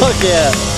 Fuck yeah.